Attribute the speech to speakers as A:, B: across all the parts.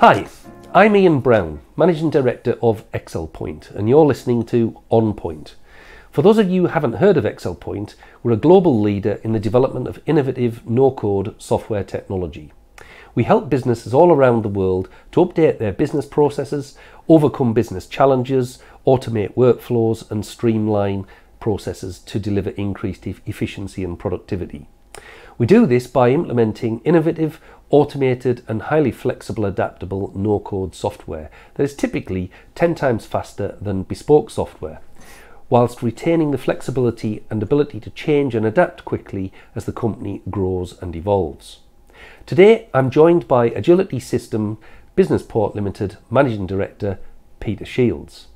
A: Hi, I'm Ian Brown, Managing Director of ExcelPoint, and you're listening to On Point. For those of you who haven't heard of ExcelPoint, we're a global leader in the development of innovative no-code software technology. We help businesses all around the world to update their business processes, overcome business challenges, automate workflows and streamline processes to deliver increased efficiency and productivity. We do this by implementing innovative, automated and highly flexible adaptable no-code software that is typically 10 times faster than bespoke software, whilst retaining the flexibility and ability to change and adapt quickly as the company grows and evolves. Today I'm joined by Agility System BusinessPort Limited Managing Director Peter Shields.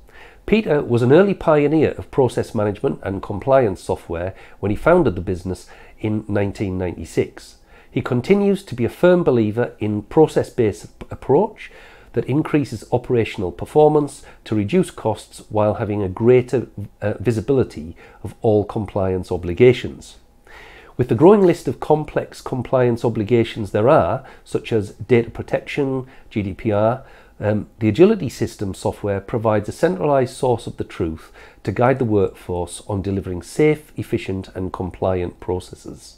A: Peter was an early pioneer of process management and compliance software when he founded the business in 1996. He continues to be a firm believer in process-based approach that increases operational performance to reduce costs while having a greater uh, visibility of all compliance obligations. With the growing list of complex compliance obligations there are, such as data protection, GDPR, um, the Agility System software provides a centralized source of the truth to guide the workforce on delivering safe, efficient and compliant processes.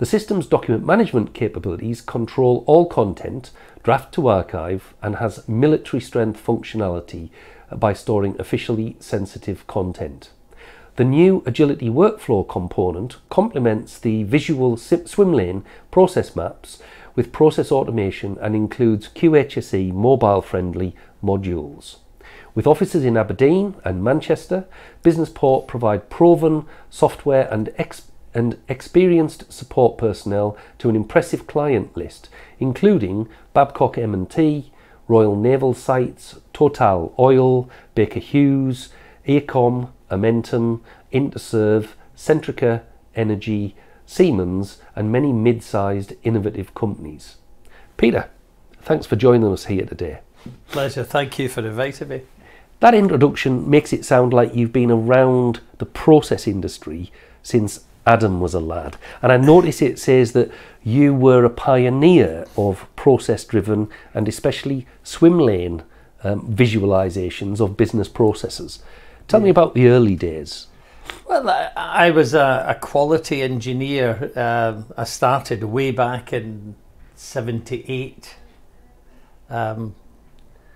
A: The system's document management capabilities control all content, draft to archive, and has military strength functionality uh, by storing officially sensitive content. The new Agility Workflow component complements the visual swim lane process maps with process automation and includes QHSE mobile-friendly modules. With offices in Aberdeen and Manchester, BusinessPort provide proven software and, ex and experienced support personnel to an impressive client list, including Babcock M&T, Royal Naval Sites, Total Oil, Baker Hughes, AECOM, Amentum, Interserve, Centrica Energy, Siemens, and many mid sized innovative companies. Peter, thanks for joining us here today.
B: Pleasure. Thank you for inviting me.
A: That introduction makes it sound like you've been around the process industry since Adam was a lad. And I notice it says that you were a pioneer of process driven and especially swim lane um, visualizations of business processes. Tell yeah. me about the early days.
B: Well, I, was a, a, quality engineer. Uh, I started way back in 78. Um,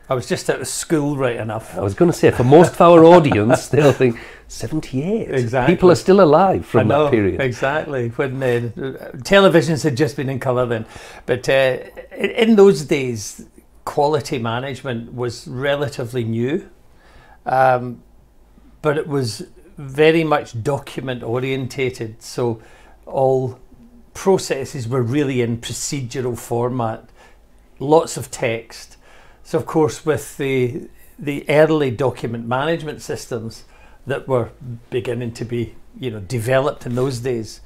B: I was just out of school right enough.
A: I was going to say, for most of our audience, they'll think 78.
B: Exactly.
A: People are still alive from
B: know,
A: that period.
B: Exactly. When uh, televisions had just been in colour then. But uh, in those days, quality management was relatively new. Um, but it was very much document orientated. So all processes were really in procedural format, lots of text. So of course with the the early document management systems that were beginning to be you know developed in those days,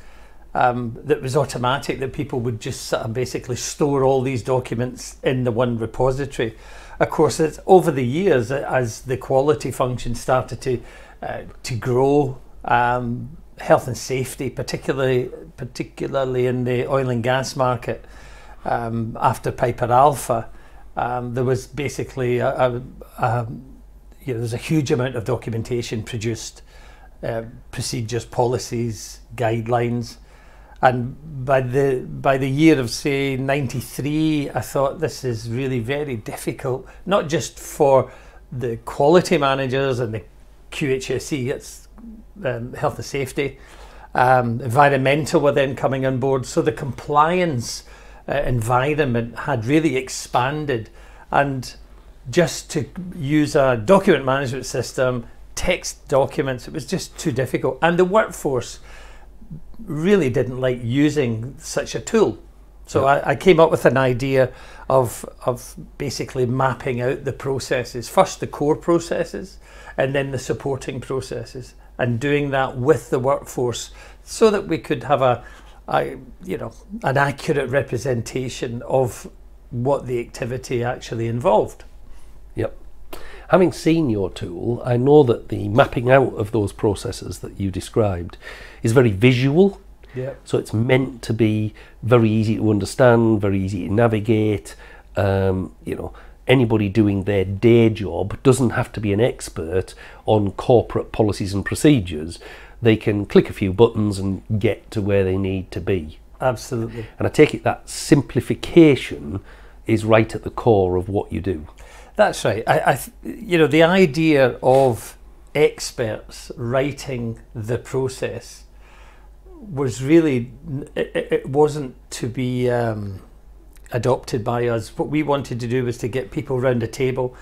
B: um, that was automatic that people would just sort of basically store all these documents in the one repository. Of course, it's over the years as the quality function started to uh, to grow um, health and safety, particularly particularly in the oil and gas market. Um, after Piper Alpha, um, there was basically a, a, a, you know there's a huge amount of documentation produced, uh, procedures, policies, guidelines, and by the by the year of say 93 I thought this is really very difficult not just for the quality managers and the QHSE, it's um, health and safety. Um, environmental were then coming on board, so the compliance uh, environment had really expanded. And just to use a document management system, text documents, it was just too difficult. And the workforce really didn't like using such a tool. So yeah. I, I, came up with an idea of, of basically mapping out the processes. First, the core processes, and then the supporting processes, and doing that with the workforce so that we could have a, a you know, an accurate representation of what the activity actually involved.
A: Having seen your tool, I know that the mapping out of those processes that you described is very visual
B: yeah.
A: So it's meant to be very easy to understand, very easy to navigate, Um, you know, anybody doing their day job doesn't have to be an expert on corporate policies and procedures. They can click a few buttons and get to where they need to be.
B: Absolutely.
A: And I take it that simplification is right at the core of what you do.
B: That's right. I, I you know, the idea of experts writing the process was really it, it wasn't to be um, adopted by us. What we wanted to do was to get people around a table,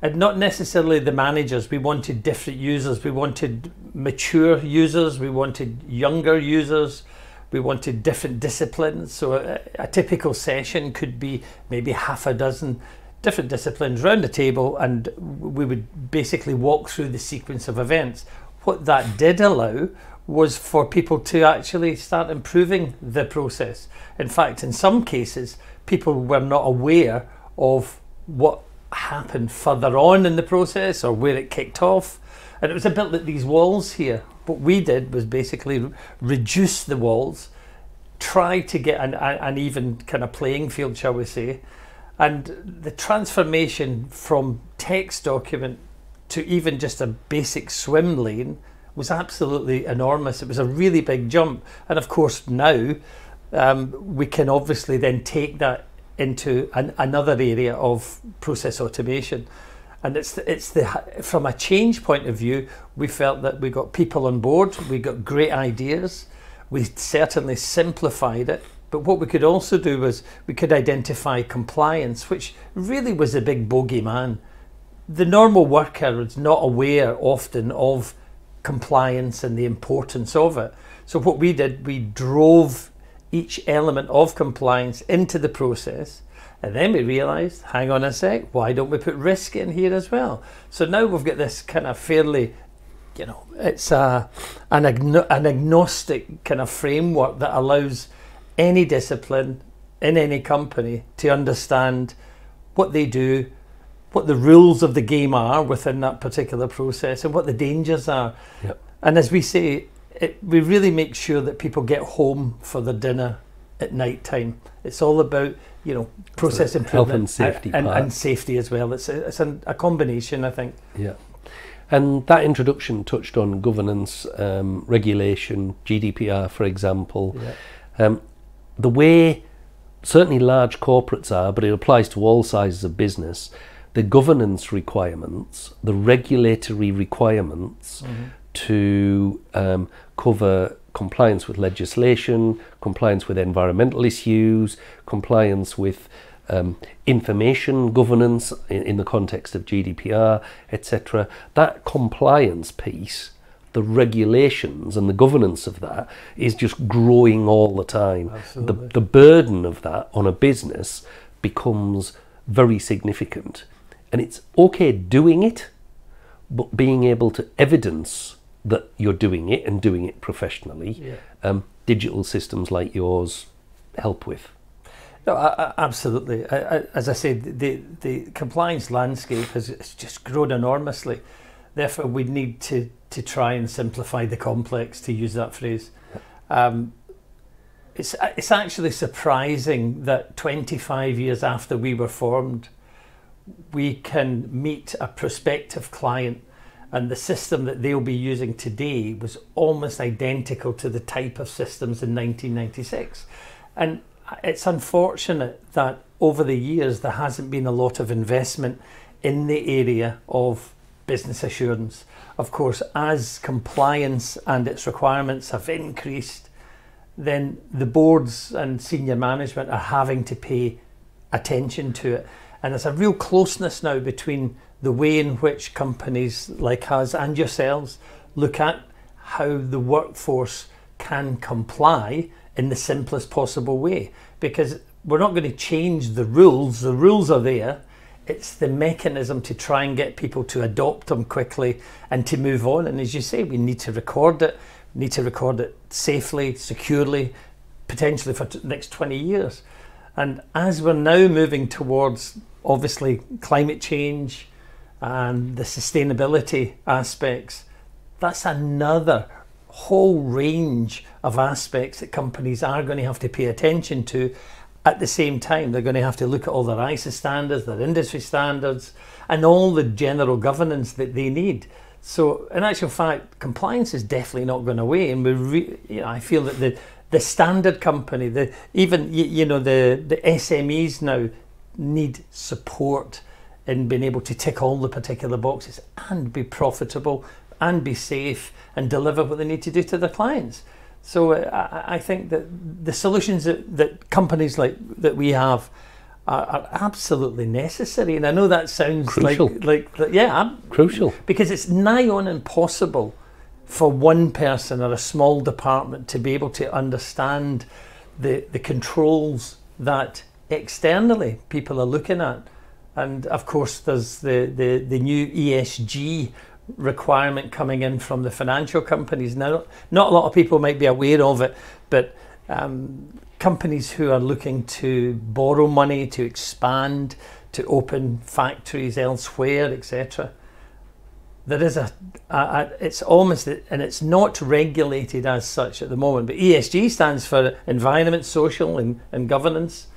B: and not necessarily the managers. We wanted different users. We wanted mature users. We wanted younger users. We wanted different disciplines. So a, a typical session could be maybe half a dozen different disciplines around the table, and we would basically walk through the sequence of events. What that did allow was for people to actually start improving the process. In fact, in some cases, people were not aware of what happened further on in the process or where it kicked off. And it was a bit like these walls here. What we did was basically reduce the walls, try to get an, an even kind of playing field, shall we say. And the transformation from text document to even just a basic swim lane was absolutely enormous. It was a really big jump. And of course, now um, we can obviously then take that into an, another area of process automation. And it's the, it's the from a change point of view, we felt that we got people on board, we got great ideas, we certainly simplified it. But what we could also do was we could identify compliance, which really was a big bogeyman. The normal worker is not aware often of compliance and the importance of it. So what we did, we drove each element of compliance into the process. And then we realized, hang on a sec, why don't we put risk in here as well? So now we've got this kind of fairly, you know, it's a, an, agno- an agnostic kind of framework that allows any discipline in any company to understand what they do, what the rules of the game are within that particular process, and what the dangers are.
A: Yep.
B: And as we say, it, we really make sure that people get home for their dinner at night time. It's all about you know process improvement
A: health and safety
B: and,
A: part.
B: and safety as well. It's a, it's a, a combination, I think.
A: Yeah. And that introduction touched on governance, um, regulation, GDPR, for example.
B: Yeah.
A: Um, the way certainly large corporates are, but it applies to all sizes of business, the governance requirements, the regulatory requirements to um, cover compliance with legislation, compliance with environmental issues, compliance with um, information governance in, in the context of GDPR, etc. That compliance piece, the regulations and the governance of that is just growing all the time. The,
B: Absolutely.
A: the burden of that on a business becomes very significant. And it's okay doing it, but being able to evidence that you're doing it and doing it professionally,
B: Yeah.
A: um, digital systems like yours help with.
B: No, I, I, absolutely. I, as I said, the the compliance landscape has it's just grown enormously. Therefore, we need to to try and simplify the complex, to use that phrase. Um, it's it's actually surprising that 25 years after we were formed, we can meet a prospective client and the system that they'll be using today was almost identical to the type of systems in 1996 and it's unfortunate that over the years there hasn't been a lot of investment in the area of business assurance of course as compliance and its requirements have increased then the boards and senior management are having to pay attention to it. And there's a real closeness now between the way in which companies like us and yourselves look at how the workforce can comply in the simplest possible way. Because we're not going to change the rules, the rules are there. It's the mechanism to try and get people to adopt them quickly and to move on. And as you say, we need to record it, we need to record it safely, securely, potentially for the next 20 years. And as we're now moving towards obviously climate change and the sustainability aspects, that's another whole range of aspects that companies are going to have to pay attention to at the same time, they're going to have to look at all their ISO standards, their industry standards, and all the general governance that they need. So, in actual fact, compliance is definitely not going away, and we, re- you know, I feel that the the standard company, the even you, you know the the SMEs now need support in being able to tick all the particular boxes and be profitable and be safe and deliver what they need to do to their clients. So uh, I, I think that the solutions that, that companies like that we have are, are absolutely necessary. And I know that sounds
A: Crucial.
B: like, like yeah, I'm-
A: Crucial.
B: because it's nigh on impossible for one person or a small department to be able to understand the, the controls that externally people are looking at. And of course, there's the, the, the new ESG requirement coming in from the financial companies. Now, not a lot of people might be aware of it, but um, companies who are looking to borrow money, to expand, to open factories elsewhere, etc there is a, a, a, it's almost and it's not regulated as such at the moment but ESG stands for environment social and, and governance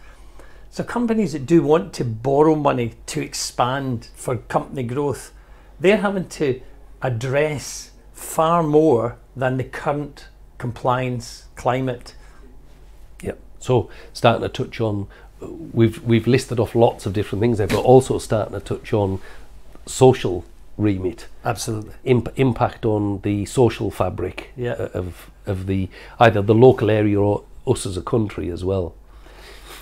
B: so companies that do want to borrow money to expand for company growth they're having to address far more than the current compliance climate
A: Yep. So starting to touch on, we've we've listed off lots of different things there, but also starting to touch on social remit,
B: absolutely
A: imp- impact on the social fabric
B: Yeah.
A: uh, of of the either the local area or us as a country as well.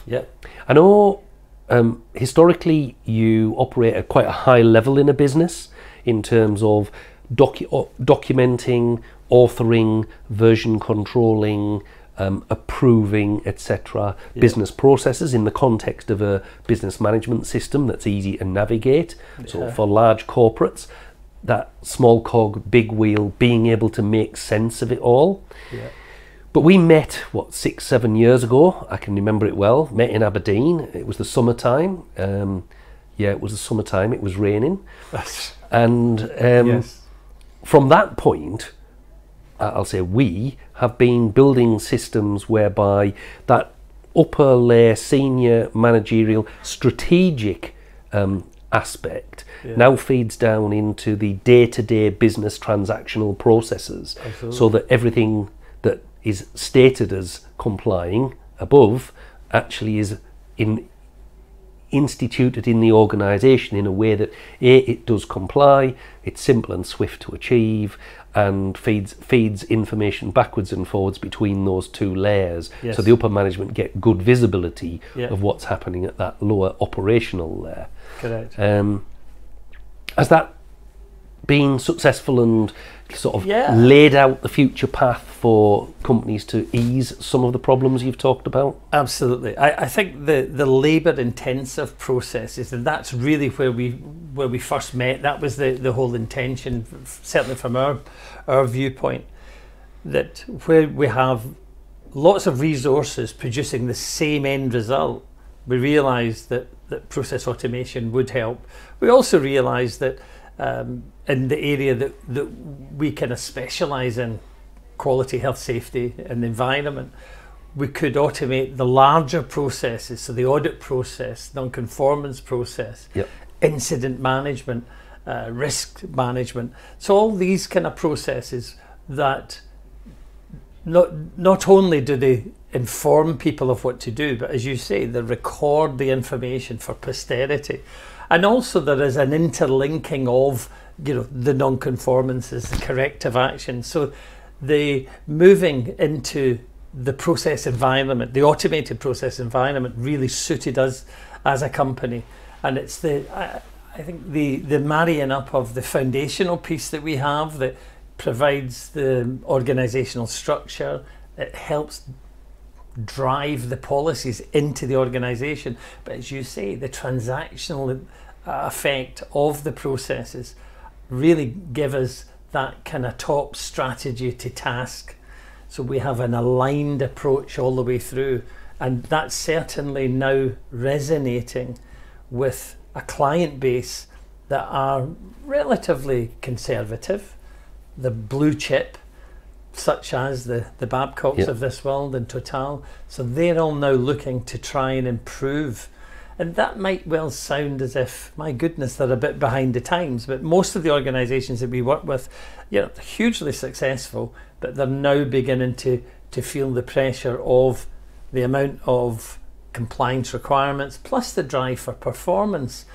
B: yeah
A: I know um, historically you operate at quite a high level in a business in terms of docu- documenting, authoring, version controlling, um, approving, etc. Business processes in the context of a business management system that's easy to navigate. So for large corporates, that small cog, big wheel, being able to make sense of it all.
B: yeah
A: But we met, what, six, seven years ago. I can remember it well. Met in Aberdeen. It was the summertime. Um, yeah, it was the summertime. It was raining. And um,
B: yes
A: from that point, I'll say we have been building systems whereby that upper layer, senior managerial, strategic um, aspect
B: Yeah.
A: now feeds down into the day to day business transactional processes
B: Absolutely.
A: so that everything that is stated as complying above actually is in instituted in the organisation in a way that a it does comply, it's simple and swift to achieve, and feeds feeds information backwards and forwards between those two layers.
B: Yes.
A: So the upper management get good visibility
B: Yeah.
A: of what's happening at that lower operational layer.
B: correct
A: Um, has that been successful and sort of
B: Yeah.
A: laid out the future path for companies to ease some of the problems you've talked about?
B: Absolutely. I, I think the, the labour intensive processes, and that's really where we where we first met. That was the, the whole intention, certainly from our our viewpoint, that where we have lots of resources producing the same end result, we realised that, that process automation would help. We also realised that um, in the area that, that we kind of specialise in, quality, health, safety, and the environment, we could automate the larger processes, so the audit process, non-conformance process,
A: Yep.
B: incident management, uh, risk management. So all these kind of processes that not not only do they inform people of what to do, but as you say, they record the information for posterity, and also there is an interlinking of you know the non-conformances, the corrective action. So the moving into the process environment, the automated process environment, really suited us as a company, and it's the I, I think the the marrying up of the foundational piece that we have that provides the organizational structure. It helps drive the policies into the organization. But as you say, the transactional uh, effect of the processes really give us that kind of top strategy to task. So we have an aligned approach all the way through, and that's certainly now resonating with a client base that are relatively conservative, the blue chip, such as the, the Babcocks of this world and Total. So they're all now looking to try and improve. And that might well sound as if, my goodness, they're a bit behind the times. But most of the organisations that we work with, you know, they're hugely successful, but they're now beginning to, to feel the pressure of the amount of compliance requirements plus the drive for performance.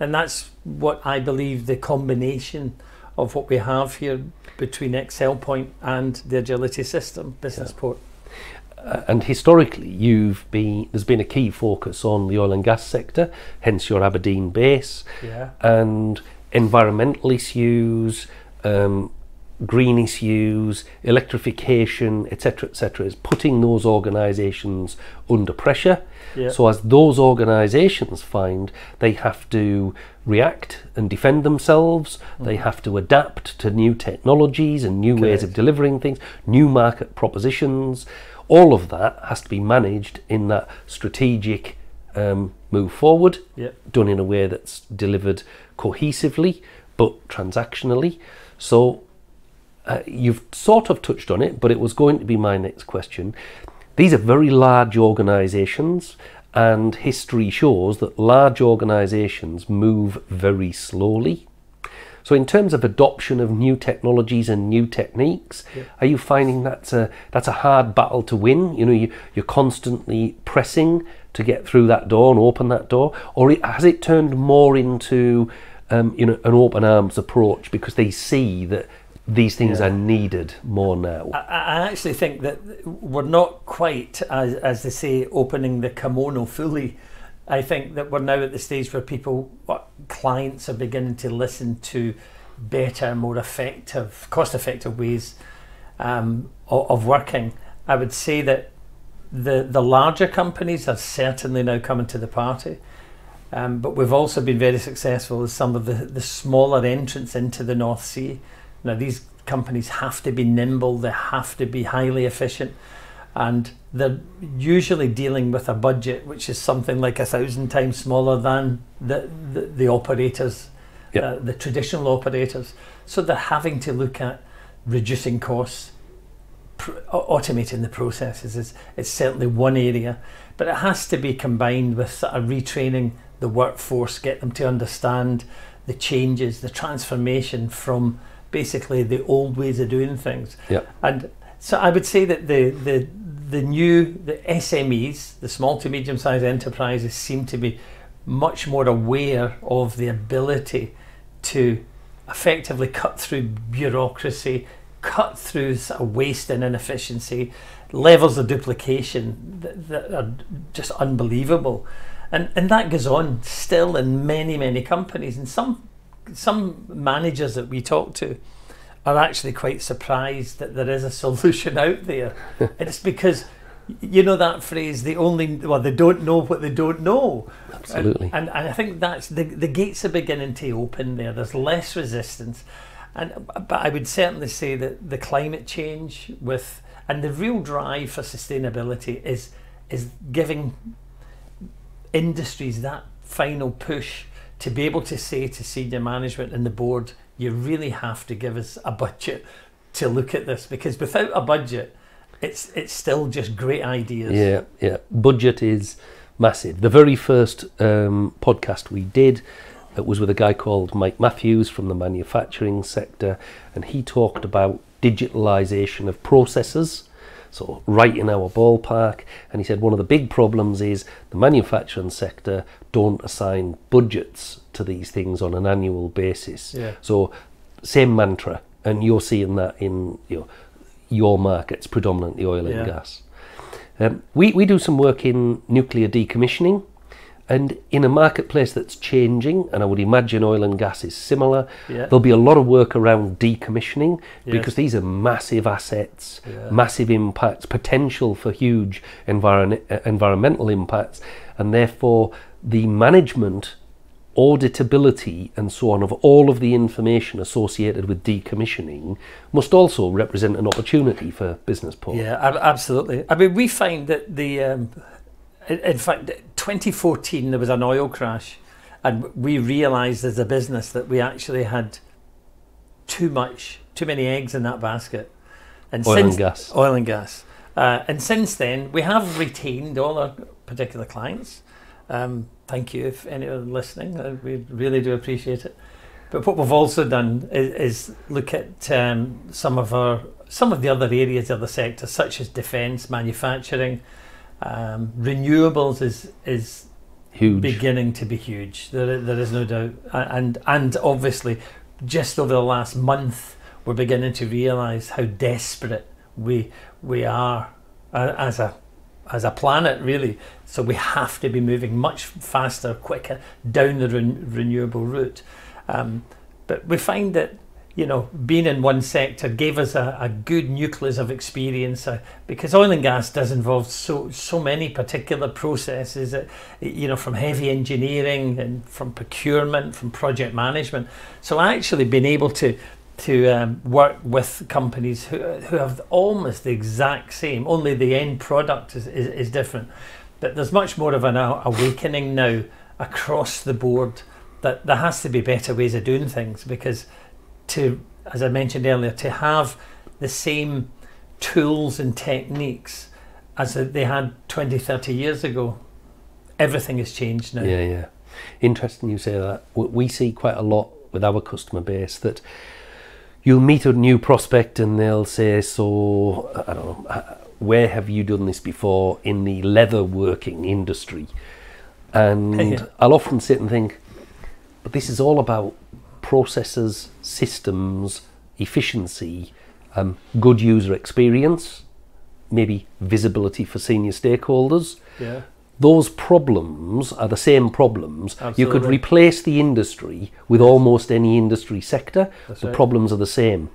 B: And that's what I believe the combination of what we have here between ExcelPoint and the agility system, BusinessPort.
A: Uh, and historically, you've been there's been a key focus on the oil and gas sector, hence your Aberdeen base,
B: Yeah.
A: and environmental issues, um, green issues, electrification, etc., etc., is putting those organisations under pressure.
B: Yeah.
A: So as those organisations find they have to react and defend themselves, they have to adapt to new technologies and new ways of delivering things, new market propositions. All of that has to be managed in that strategic um, move forward,
B: Yeah.
A: done in a way that's delivered cohesively but transactionally. So uh, you've sort of touched on it, but it was going to be my next question. These are very large organisations, and history shows that large organisations move very slowly. So, in terms of adoption of new technologies and new techniques,
B: Yeah.
A: are you finding that's a that's a hard battle to win? You know, you, you're constantly pressing to get through that door and open that door, or it, has it turned more into um, you know an open arms approach because they see that these things
B: Yeah.
A: are needed more now?
B: I, I actually think that we're not quite, as, as they say, opening the kimono fully. I think that we're now at the stage where people, clients are beginning to listen to better, more effective, cost effective ways um, of, of working. I would say that the, the larger companies are certainly now coming to the party. Um, but we've also been very successful with some of the, the smaller entrants into the North Sea. Now, these companies have to be nimble, they have to be highly efficient, and they're usually dealing with a budget which is something like a thousand times smaller than the, the, the operators,
A: Yep.
B: uh, the traditional operators. So they're having to look at reducing costs, pr- automating the processes is, is certainly one area, but it has to be combined with sort of retraining the workforce, get them to understand the changes, the transformation from basically the old ways of doing things.
A: Yeah.
B: And so I would say that the the the new the SMEs, the small to medium sized enterprises, seem to be much more aware of the ability to effectively cut through bureaucracy, cut through sort of waste and inefficiency, levels of duplication that, that are just unbelievable. And, and that goes on still in many, many companies. And some, some managers that we talk to are actually quite surprised that there is a solution out there. and it's because, you know, that phrase, they only, well, they don't know what they don't know.
A: Absolutely.
B: And, and I think that's the, the gates are beginning to open there. There's less resistance. And, but I would certainly say that the climate change with, and the real drive for sustainability is, is giving industries that final push to be able to say to senior management and the board, you really have to give us a budget to look at this because without a budget, it's it's still just great ideas.
A: Yeah, yeah. Budget is massive. The very first um, podcast we did it was with a guy called Mike Matthews from the manufacturing sector, and he talked about digitalization of processes. So, right in our ballpark. And he said one of the big problems is the manufacturing sector don't assign budgets to these things on an annual basis.
B: Yeah.
A: So, same mantra, and you're seeing that in you know, your markets, predominantly oil and
B: Yeah.
A: gas. Um, we, we do some work in nuclear decommissioning, and in a marketplace that's changing, and I would imagine oil and gas is similar,
B: Yeah.
A: there'll be a lot of work around decommissioning
B: Yes.
A: because these are massive assets,
B: Yeah.
A: massive impacts, potential for huge environ- environmental impacts, and therefore the management, auditability, and so on of all of the information associated with decommissioning must also represent an opportunity for business, Paul.
B: Yeah, absolutely. I mean, we find that the, um, in, in fact, 2014 there was an oil crash, and we realised as a business that we actually had too much, too many eggs in that basket. And
A: Oil
B: since,
A: and gas.
B: Oil and gas. Uh, and since then, we have retained all our particular clients. Um, thank you if anyone listening. Uh, we really do appreciate it. But what we've also done is, is look at um, some of our some of the other areas of the sector, such as defence, manufacturing, um, renewables is is
A: Huge.
B: beginning to be huge. There, there is no doubt, and and obviously, just over the last month, we're beginning to realise how desperate we we are uh, as a as a planet, really. So we have to be moving much faster, quicker down the ren- renewable route. Um, but we find that you know being in one sector gave us a, a good nucleus of experience uh, because oil and gas does involve so so many particular processes that you know from heavy engineering and from procurement from project management. So actually being able to to um, work with companies who, who have almost the exact same only the end product is, is, is different. But there's much more of an awakening now across the board that there has to be better ways of doing things because to as I mentioned earlier to have the same tools and techniques as they had 20 30 years ago everything has changed now
A: Yeah, yeah. Interesting you say that. We see quite a lot with our customer base that you'll meet a new prospect and they'll say, "So, I don't know, uh, where have you done this before in the leather working industry?" And
B: Yeah.
A: I'll often sit and think, "But this is all about processes, systems, efficiency, um, good user experience, maybe visibility for senior stakeholders."
B: yeah
A: those problems are the same problems. Absolutely. You could replace the industry with almost any industry sector.
B: That's
A: the
B: right.
A: problems are the same.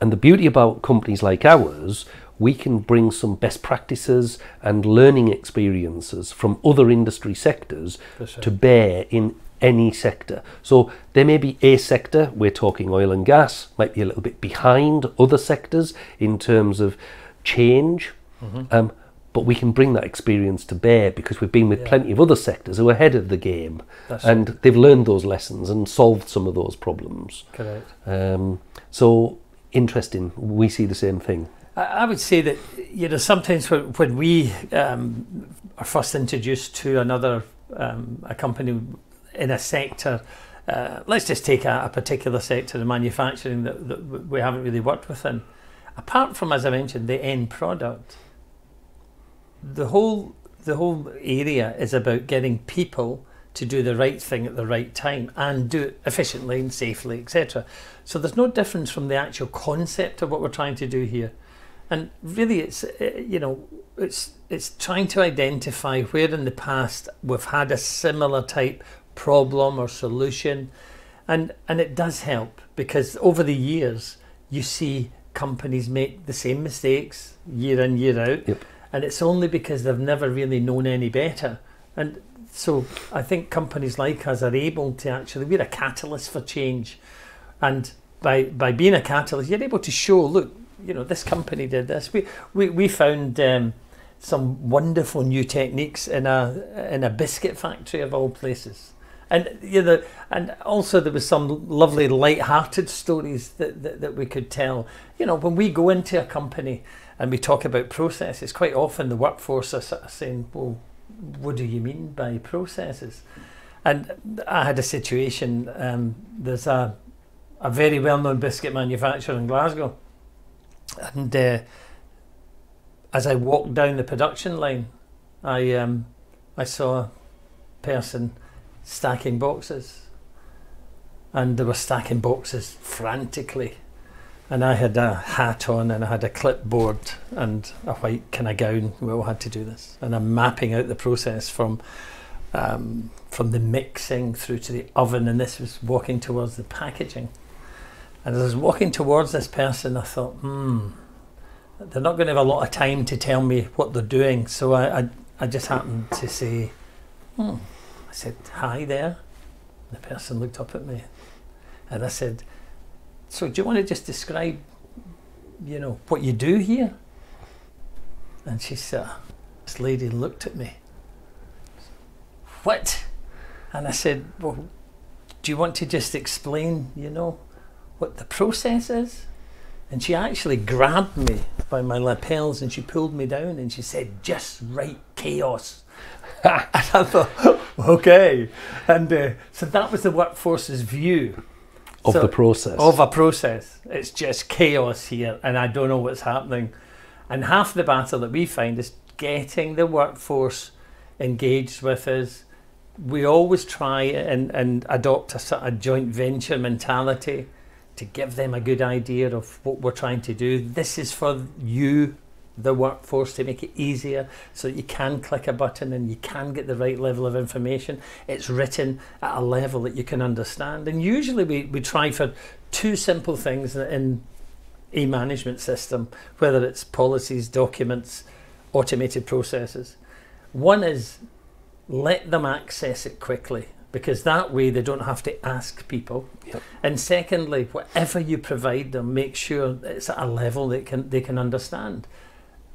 A: And the beauty about companies like ours, we can bring some best practices and learning experiences from other industry sectors to bear in any sector. So there may be a sector, we're talking oil and gas, might be a little bit behind other sectors in terms of change.
B: Mm-hmm.
A: Um, but we can bring that experience to bear because we've been with
B: Yeah.
A: plenty of other sectors who are ahead of the game
B: That's
A: and they've learned those lessons and solved some of those problems.
B: correct
A: Um, so interesting, we see the same thing.
B: I, I would say that you know sometimes when, when we um, are first introduced to another um, a company in a sector, uh, let's just take a, a particular sector in manufacturing that, that we haven't really worked within. Apart from, as I mentioned, the end product, the whole the whole area is about getting people to do the right thing at the right time and do it efficiently and safely, etc. So there's no difference from the actual concept of what we're trying to do here. And really, it's uh, you know, it's it's trying to identify where in the past we've had a similar type problem or solution, and and it does help because over the years you see companies make the same mistakes year in year out,
A: Yep.
B: and it's only because they've never really known any better. And so I think companies like us are able to actually we're a catalyst for change, and by by being a catalyst, you're able to show look you know this company did this. We we we found. Um, some wonderful new techniques in a in a biscuit factory of all places, and you know, and also there was some lovely light-hearted stories that, that that we could tell. You know, when we go into a company and we talk about processes, quite often the workforce are sort of saying, "Well, what do you mean by processes?" And I had a situation. Um, there's a a very well-known biscuit manufacturer in Glasgow, and. Uh, as I walked down the production line, I um, I saw a person stacking boxes, and they were stacking boxes frantically, and I had a hat on and I had a clipboard and a white kind of gown. We all had to do this, and I'm mapping out the process from. Um, from the mixing through to the oven, and this was walking towards the packaging. And as I was walking towards this person, I thought, hmm, they're not going to have a lot of time to tell me what they're doing. So I, I, I just happened to say, hmm. I said, hi there. The person looked up at me and I said, so do you want to just describe, you know, what you do here? And she said, this lady looked at me. What? And I said, well, do you want to just explain, you know, what the process is? And she actually grabbed me by my lapels and she pulled me down and she said, just right chaos. and I thought, okay. And uh, so that was the workforce's view
A: of
B: So-
A: the process.
B: of a process. It's just chaos here, and I don't know what's happening. And half the battle that we find is getting the workforce engaged with us. We always try and, and adopt a sort of joint venture mentality to give them a good idea of what we're trying to do. This is for you, the workforce, to make it easier so that you can click a button and you can get the right level of information. It's written at a level that you can understand. And usually we, we try for two simple things in a management system, whether it's policies, documents, automated processes. One is let them access it quickly because that way they don't have to ask people.
A: Yep.
B: And secondly, whatever you provide them, make sure it's at a level they can they can understand.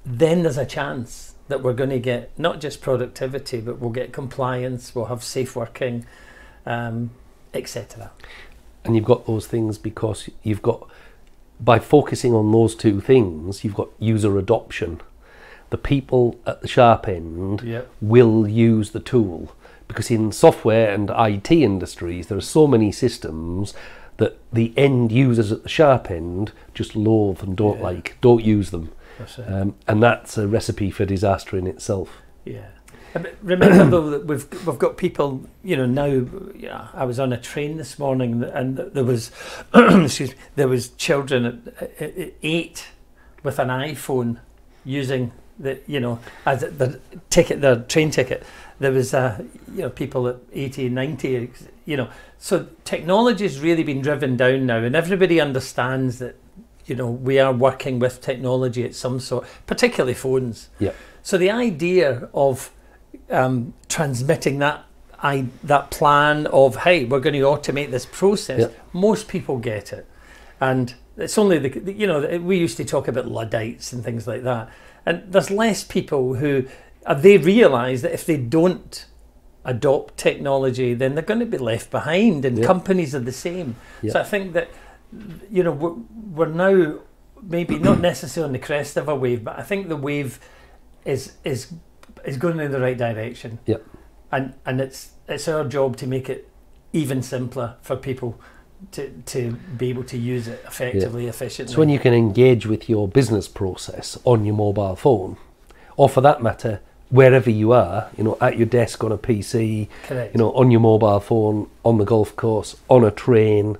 B: Then there's a chance that we're going to get not just productivity, but we'll get compliance, we'll have safe working, um, etc.
A: and you've got those things because you've got by focusing on those two things you've got user adoption the people at the sharp end
B: Yep.
A: will use the tool because in software and IT industries there are so many systems that the end users at the sharp end just loathe and don't
B: Yeah.
A: like don't use them. Um, and that's a recipe for disaster in itself
B: Yeah. But Remember though that we've we've got people, you know, now. Yeah, I was on a train this morning and there was, excuse me, there was children at, eight with an iPhone using the, you know, as the ticket, their train ticket. There was, uh, you know, people at 80, 90, you know. So technology has really been driven down now, and everybody understands that, you know, we are working with technology at some sort, particularly phones.
A: Yeah.
B: So the idea of um, transmitting that I, that plan of hey, we're going to automate this process.
A: Yeah.
B: Most people get it, and it's only the you know we used to talk about luddites and things like that, and there's less people who uh, they realise that if they don't adopt technology, then they're going to be left behind, and
A: Yeah.
B: companies are the same.
A: Yeah.
B: So I think that you know we're, we're now maybe not necessarily on the crest of a wave, but I think the wave is is is going in the right direction.
A: Yep.
B: And and it's it's our job to make it even simpler for people to to be able to use it effectively, efficiently.
A: So when you can engage with your business process on your mobile phone, or for that matter, wherever you are, you know, at your desk on a PC,
B: correct.
A: you know, on your mobile phone, on the golf course, on a train,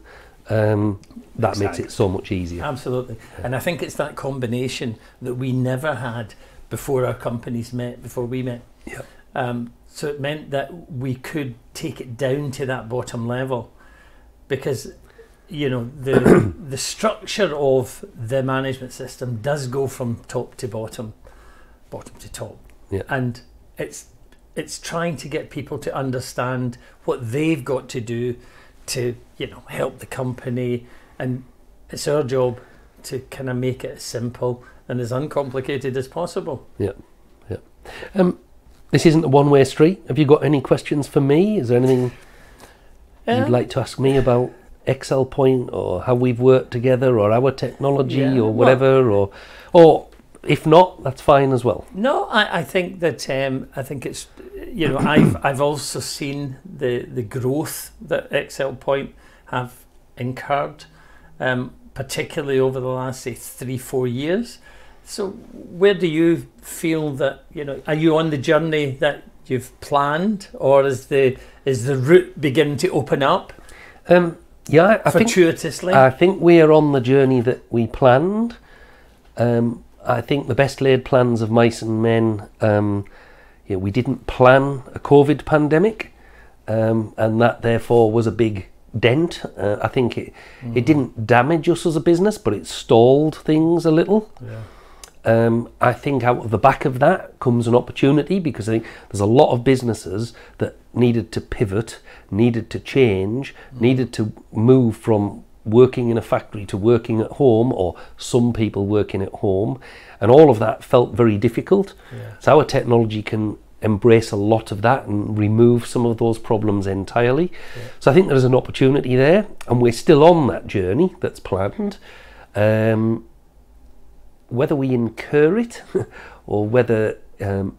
A: um, that makes it so much easier.
B: Absolutely. And I think it's that combination that we never had before our companies met, before we met.
A: Yeah.
B: Um, so it meant that we could take it down to that bottom level because you know the the structure of the management system does go from top to bottom, bottom to top.
A: Yeah.
B: And it's it's trying to get people to understand what they've got to do to, you know, help the company and it's our job to kind of make it as simple and as uncomplicated as possible. Yeah, yeah.
A: Um, this isn't a one-way street. Have you got any questions for me? Is there anything you'd like to ask me about ExcelPoint or how we've worked together or our technology
B: Yeah,
A: or
B: well-
A: whatever or or if not, that's fine as well.
B: No, I, I think that um, I think it's you know I've I've also seen the the growth that ExcelPoint have incurred, um, particularly over the last say three four years. So where do you feel that you know are you on the journey that you've planned, or is the is the route beginning to open up
A: Um, yeah, I- I think? I think we are on the journey that we planned. Um, I think the best laid plans of mice and men. Um, yeah, we didn't plan a COVID pandemic, um, and that therefore was a big dent. Uh, I think it it didn't damage us as a business, but it stalled things a little.
B: yeah.
A: Um, I think out of the back of that comes an opportunity because I think there's a lot of businesses that needed to pivot, needed to change, needed to move from working in a factory to working at home, or some people working at home, and all of that felt very difficult.
B: Yeah.
A: So our technology can embrace a lot of that and remove some of those problems entirely. So I think there's an opportunity there, and we're still on that journey that's planned. Um, whether we incur it or whether, um,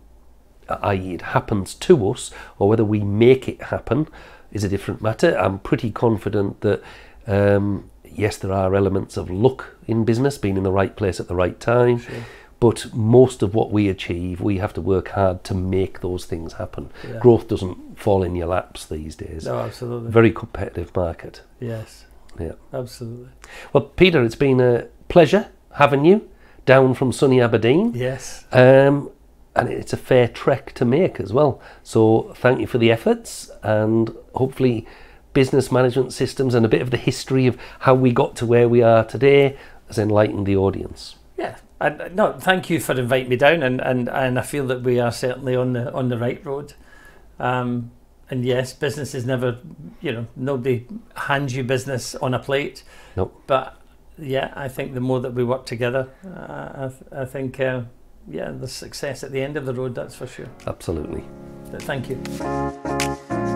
A: i.e., it happens to us, or whether we make it happen, is a different matter. I'm pretty confident that. Um, yes, there are elements of luck in business, being in the right place at the right time.
B: Sure.
A: But most of what we achieve, we have to work hard to make those things happen.
B: Yeah.
A: Growth doesn't fall in your laps these days.
B: No, absolutely.
A: Very competitive market.
B: yes,
A: Yeah.
B: absolutely.
A: Well, Peter, it's been a pleasure having you down from sunny Aberdeen.
B: Yes.
A: Um, and it's a fair trek to make as well. So thank you for the efforts and hopefully business management systems and a bit of the history of how we got to where we are today has enlightened the audience.
B: Yeah. And, no, thank you for inviting me down, and, and, and I feel that we are certainly on the on the right road. Um, and yes, business is never, you know, nobody hands you business on a plate.
A: Nope.
B: But yeah, I think the more that we work together, uh, I, th- I think, uh, yeah, the success at the end of the road, that's for sure.
A: Absolutely.
B: But thank you.